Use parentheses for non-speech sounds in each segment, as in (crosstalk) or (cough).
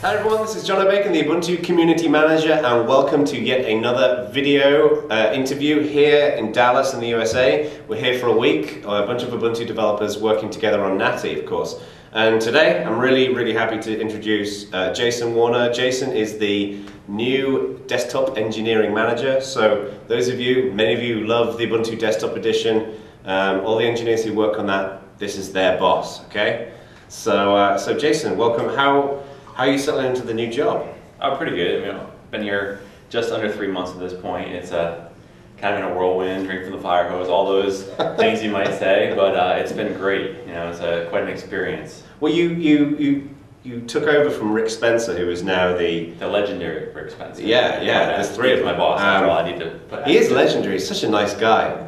Hi everyone, this is Jono Bacon, the Ubuntu Community Manager, and welcome to yet another video uh, interview here in Dallas in the USA. We're here for a week, a bunch of Ubuntu developers working together on Natty, of course. And today, I'm really, really happy to introduce uh, Jason Warner. Jason is the new Desktop Engineering Manager. So those of you, many of you love the Ubuntu Desktop Edition. Um, all the engineers who work on that, this is their boss, okay? So, uh, so Jason, welcome. How how are you settling into the new job? Oh, pretty good. I mean, I've been here just under three months at this point. It's a kind of in a whirlwind, drink from the fire hose, all those (laughs) things you might say. But uh, it's been great. You know, it's a, quite an experience. Well, you you you you took over from Rick Spencer, who is now the the legendary Rick Spencer. Yeah, yeah. There's three of my boss. Um, I need to put. He is legendary. He's such a nice guy.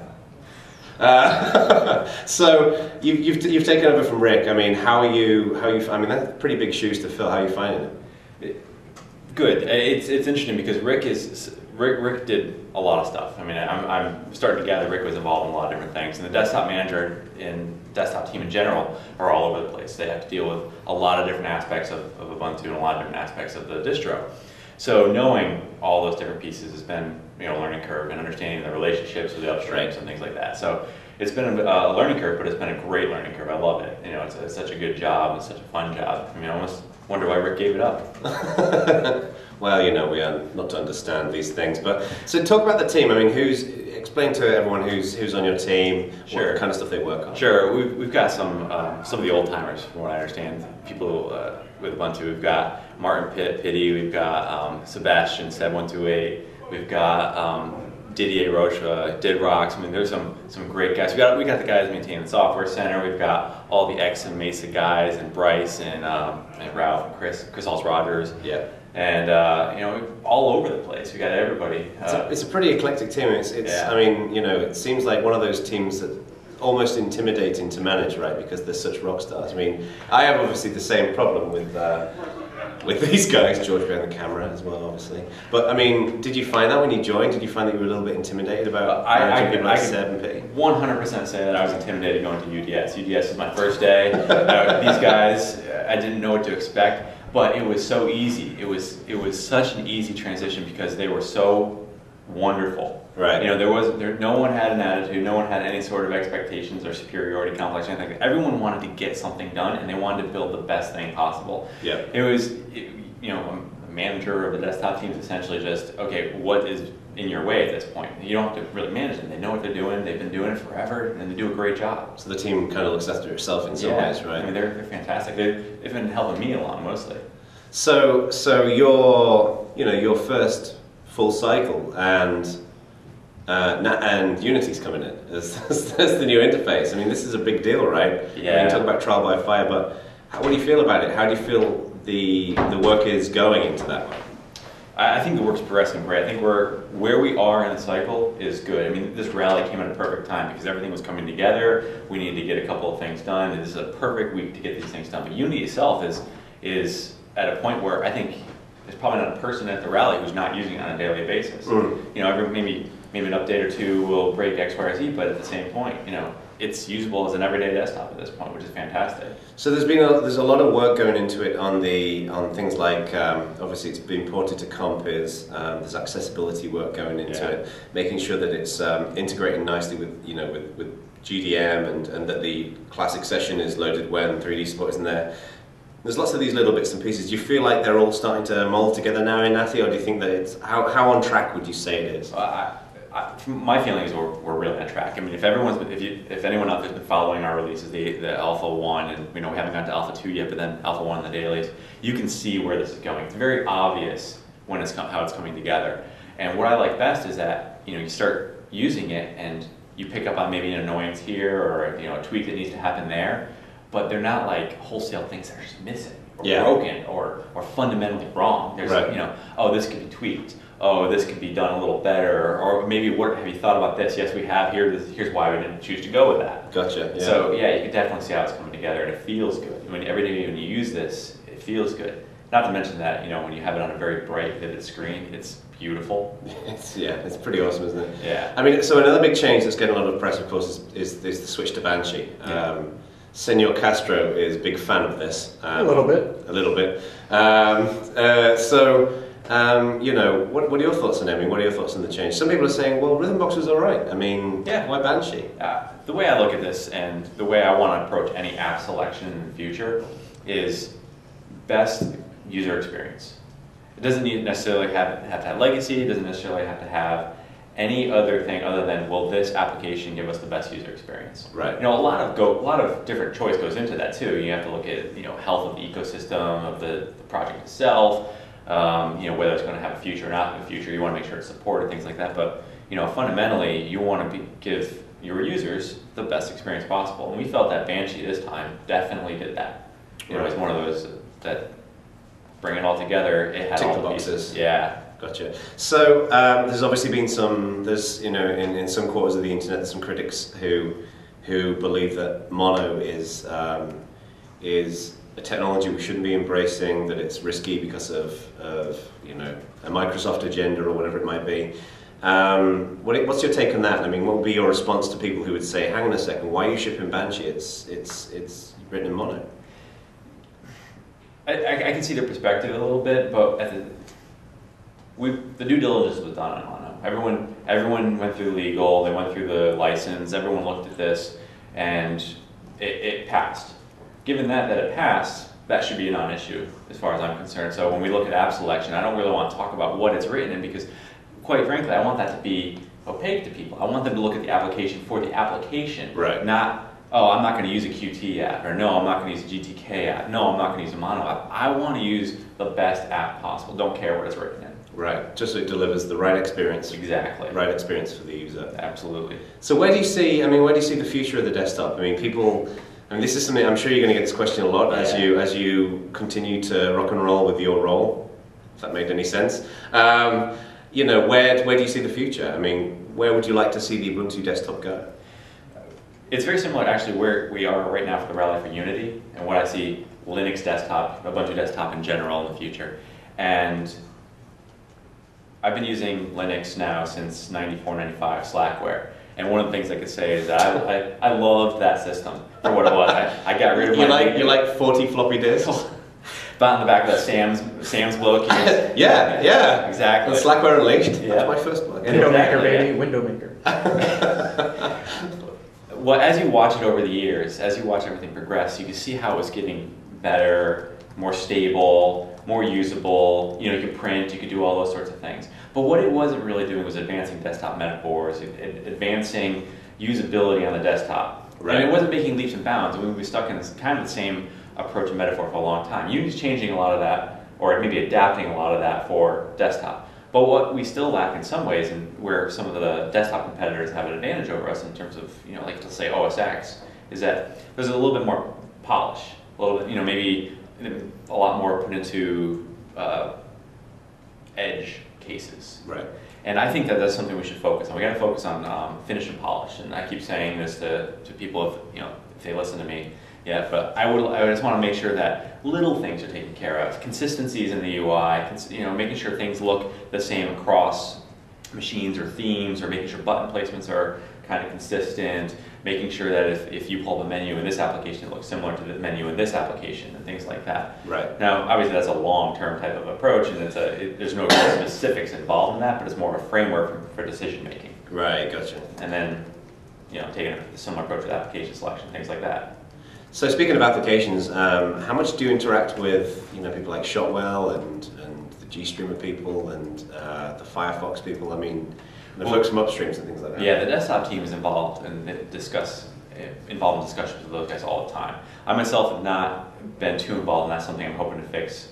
Uh, (laughs) so you've, you've, you've taken over from Rick. I mean, how are you? How are you? I mean, that's pretty big shoes to fill. How are you finding it? Good. It's it's interesting because Rick is Rick. Rick did a lot of stuff. I mean, I'm, I'm starting to gather Rick was involved in a lot of different things, and the desktop manager and desktop team in general are all over the place. They have to deal with a lot of different aspects of, of Ubuntu and a lot of different aspects of the distro. So knowing all those different pieces has been you know learning curve and understanding the relationships with the upstreams and things like that. So it's been a, a, learning curve, but it's been a great learning curve. I love it. You know, it's, a, it's such a good job. It's such a fun job. I mean, almost wonder why Rick gave it up. (laughs) well, you know, we are not to understand these things. But so talk about the team. I mean, who's explain to everyone who's who's on your team, sure. what kind of stuff they work on. Sure, we've, we've got some um, some of the old timers, from what I understand. People uh, with Ubuntu, we've got Martin Pitt, Pitti, we've got um, Sebastian Seb one two eight, we've got um, Didier Roche, uh, Didrocks. I mean, there's some some great guys. We got we got the guys maintaining the software center. We've got all the X and Mesa guys, and Bryce and, um, and Ralph, and Chris, Chris Halse Rogers. Yeah. And uh, you know, all over the place. We got everybody. It's, a, uh, it's a pretty eclectic team. It's, it's yeah. I mean, you know, it seems like one of those teams that almost intimidating to manage, right? Because they're such rock stars. I mean, I have obviously the same problem with uh, with these guys, George behind the camera as well, obviously. But I mean, did you find that when you joined? Did you find that you were a little bit intimidated about I, I, people like Seb and P? 100% say that I was intimidated going to UDS. UDS was my first day. uh, these guys, I didn't know what to expect, but it was so easy. It was it was such an easy transition because they were so wonderful. Right. You know, there was there no one had an attitude, no one had any sort of expectations or superiority complex or anything. Everyone wanted to get something done, and they wanted to build the best thing possible. Yeah. It was, it, you know, a manager of the desktop team is essentially just okay. What is in your way at this point? You don't have to really manage them. They know what they're doing. They've been doing it forever, and they do a great job. So the team kind of looks after itself in some yeah. ways, right? I mean, they're, they're fantastic. They've, they've been helping me along mostly. So, so your, you know, your first full cycle and uh, and Unity's coming in (laughs) as, the new interface. I mean, this is a big deal, right? Yeah. I mean, talk about trial by fire, but how, what do you feel about it? How do you feel the the work is going into that one? I think the work's progressing great. I think we're where we are in the cycle is good. I mean, this rally came at a perfect time because everything was coming together. We needed to get a couple of things done, and this is a perfect week to get these things done. But Unity itself is is at a point where I think there's probably not a person at the rally who's not using it on a daily basis. Mm. You know, every, maybe maybe an update or two will break X, Y, or Z, but at the same point, you know, it's usable as an everyday desktop at this point, which is fantastic. So there's been a, there's a lot of work going into it on the on things like um, obviously it's been ported to Compiz. Um, there's accessibility work going into yeah. it, making sure that it's um, integrating nicely with you know with, with GDM and, and that the classic session is loaded when 3D support isn't there. There's lots of these little bits and pieces. Do you feel like they're all starting to mold together now in Natty, or do you think that it's how, how on track would you say it is? I, I, my feeling is we're, we're really on track. I mean, if everyone's if you if anyone out there's been following our releases, the the Alpha One, and you know we haven't got to Alpha Two yet, but then Alpha One the dailies, you can see where this is going. It's very obvious when it's how it's coming together. And what I like best is that you know you start using it and you pick up on maybe an annoyance here or you know a tweak that needs to happen there but they're not like wholesale things that are just missing or yeah. broken or, or fundamentally wrong. There's right. you know, oh this could be tweaked. Oh, this could be done a little better, or maybe what have you thought about this? Yes, we have here. This, here's why we didn't choose to go with that. Gotcha. Yeah. So yeah, you can definitely see how it's coming together, and it feels good. When every day when you use this, it feels good. Not to mention that you know when you have it on a very bright, vivid screen, it's beautiful. (laughs) It's, yeah, it's pretty awesome, isn't it? Yeah. I mean, so another big change that's getting a lot of press, of course, is, is, is the switch to Banshee. Yeah. Um, Senor Castro is a big fan of this. A little bit. A little bit. Um, uh, so, um, you know, what, what are your thoughts on it? I mean, what are your thoughts on the change? Some people are saying, well, Rhythmbox was all right. I mean, Yeah. why Banshee? Uh, the way I look at this and the way I want to approach any app selection in the future is best user experience. It doesn't need necessarily have, have to have legacy, it doesn't necessarily have to have any other thing other than will this application give us the best user experience? Right. You know, a lot of go, a lot of different choice goes into that too. You have to look at you know health of the ecosystem of the, the project itself. Um, you know whether it's going to have a future or not in the future. You want to make sure it's supported, things like that. But you know fundamentally, you want to be, give your users the best experience possible. And we felt that Banshee this time definitely did that. You know, it's one of those that bring it all together. It had Tick all the the boxes. pieces. Yeah. Gotcha. So um, there's obviously been some, there's you know, in, in some quarters of the internet, some critics who who believe that mono is um, is a technology we shouldn't be embracing, that it's risky because of, of you know a Microsoft agenda or whatever it might be. Um, what, what's your take on that? I mean, what would be your response to people who would say, "Hang on a second, why are you shipping Banshee? It's it's it's written in mono." I, I, I can see their perspective a little bit, but at the, we the due diligence was done on mono. Everyone everyone went through legal, they went through the license, everyone looked at this, and it, it passed. Given that that it passed, that should be a non-issue as far as I'm concerned. So when we look at app selection, I don't really want to talk about what it's written in because, quite frankly, I want that to be opaque to people. I want them to look at the application for the application, Right. not oh, I'm not going to use a Qt app, or no, I'm not going to use a GTK app, no, I'm not going to use a mono app. I want to use the best app possible. Don't care what it's written in. Right, just so it delivers the right experience, Exactly. right experience for the user. Absolutely. So where do you see? I mean, where do you see the future of the desktop? I mean, people. I mean, this is something I'm sure you're going to get this question a lot as you as you continue to rock and roll with your role. If that made any sense. Um, you know, where where do you see the future? I mean, where would you like to see the Ubuntu desktop go? It's very similar to actually where we are right now for the Rally for Unity and what I see Linux desktop, Ubuntu desktop in general in the future. And I've been using Linux now since 94, 95, Slackware. And one of the things I could say is that I, I, I loved that system for what it was. I, I got rid of (laughs) You my like you like 40 floppy disks? (laughs) But in the back of that Sam's Sam's look. you just- (laughs) yeah, yeah. Exactly. And Slackware Unleashed. Yeah. That's my first one. Yeah. Window maker, baby. yeah. Window maker. well, as you watch it over the years, as you watch everything progress, you can see how it's getting better, more stable, more usable. You know, you could print, you could do all those sorts of things. But what it wasn't really doing was advancing desktop metaphors, ad- ad- advancing usability on the desktop. Right. And it wasn't making leaps and bounds. We were stuck in this kind of the same approach and metaphor for a long time. Unity's changing a lot of that, or maybe adapting a lot of that for desktop. But what we still lack in some ways, and where some of the desktop competitors have an advantage over us in terms of, you know, like let's say OS X, is that there's a little bit more polish, a little bit, you know, maybe a lot more put into uh, edge cases. Right. And I think that that's something we should focus on. We got to focus on um, finish and polish. And I keep saying this to, to people if you know if they listen to me. Yeah, but I would I just want to make sure that little things are taken care of. Consistencies in the UI, cons- you know, making sure things look the same across machines or themes, or making sure button placements are kind of consistent. Making sure that if, if you pull up a menu in this application, it looks similar to the menu in this application, and things like that. Right. Now, obviously, that's a long-term type of approach, and it's a it, there's no real specifics involved in that, but it's more of a framework for, for decision making. Right. Gotcha. And then, you know, taking a similar approach with application selection, things like that. So speaking of applications, um, how much do you interact with you know people like Shotwell and and the GStreamer people and uh, the Firefox people? I mean, the Well- folks from upstreams and things like that. Yeah, the desktop team is involved and discuss eh, involved in discussions with those guys all the time. I myself have not been too involved, and that's something I'm hoping to fix.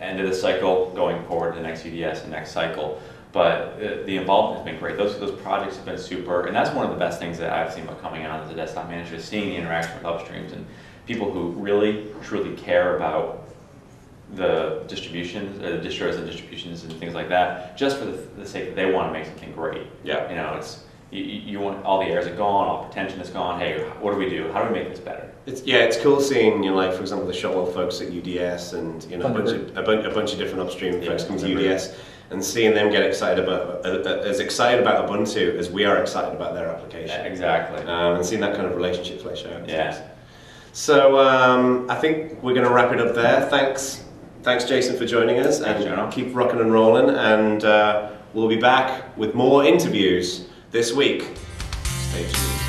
End of the cycle, going forward to the next UDS and next cycle. But uh, the involvement has been great. Those those projects have been super, and that's one of the best things that I've seen about coming on as a desktop manager is seeing the interaction with upstreams and people who really truly care about the distributions, uh, the distros and distributions and things like that, just for the, the sake that they want to make something great. Yeah. You know, it's you, you you want all the errors are gone, all pretension is gone. Hey, what do we do? How do we make this better? It's, yeah, it's cool seeing, you know, like for example, the Shotwell folks at UDS and you know a bunch of a, bunch, a bunch of different upstream Yeah, folks come to UDS and seeing them get excited about uh, uh, as excited about Ubuntu as we are excited about their application, Yeah, exactly. um, and seeing that kind of relationship flesh out. Yeah. So um, I think we're going to wrap it up there. Thanks, thanks, Jason, for joining us, Thanks, and Jono. keep rocking and rolling. And uh, we'll be back with more interviews this week. Stay tuned.